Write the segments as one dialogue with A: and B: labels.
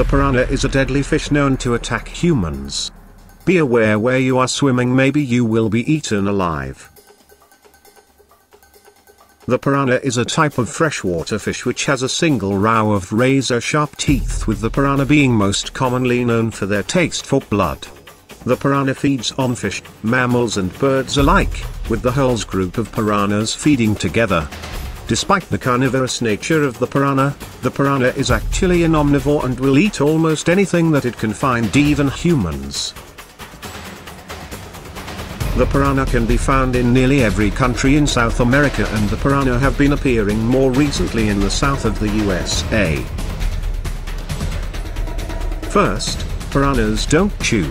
A: The piranha is a deadly fish known to attack humans. Be aware where you are swimming maybe you will be eaten alive. The piranha is a type of freshwater fish which has a single row of razor-sharp teeth with the piranha being most commonly known for their taste for blood. The piranha feeds on fish, mammals and birds alike, with the whole group of piranhas feeding together. Despite the carnivorous nature of the piranha, the piranha is actually an omnivore and will eat almost anything that it can find even humans. The piranha can be found in nearly every country in South America and the piranha have been appearing more recently in the south of the USA. First, piranhas don't chew.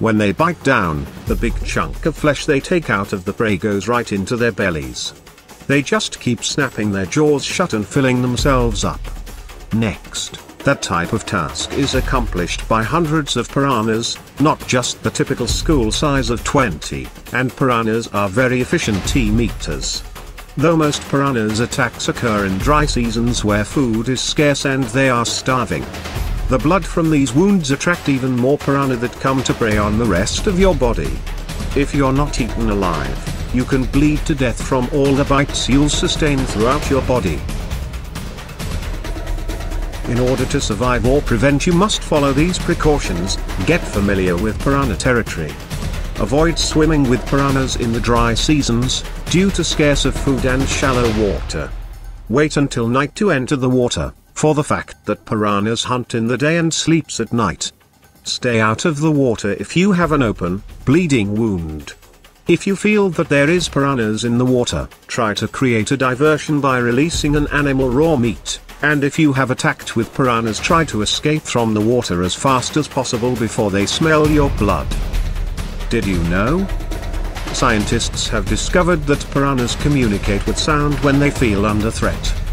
A: When they bite down, the big chunk of flesh they take out of the prey goes right into their bellies. They just keep snapping their jaws shut and filling themselves up. Next, that type of task is accomplished by hundreds of piranhas, not just the typical school size of 20, and piranhas are very efficient team eaters. Though most piranhas attacks occur in dry seasons where food is scarce and they are starving. The blood from these wounds attract even more piranha that come to prey on the rest of your body. If you're not eaten alive, you can bleed to death from all the bites you'll sustain throughout your body. In order to survive or prevent you must follow these precautions, get familiar with piranha territory. Avoid swimming with piranhas in the dry seasons, due to scarce of food and shallow water. Wait until night to enter the water, for the fact that piranhas hunt in the day and sleeps at night. Stay out of the water if you have an open, bleeding wound. If you feel that there is piranhas in the water, try to create a diversion by releasing an animal raw meat, and if you have attacked with piranhas try to escape from the water as fast as possible before they smell your blood. Did you know? Scientists have discovered that piranhas communicate with sound when they feel under threat.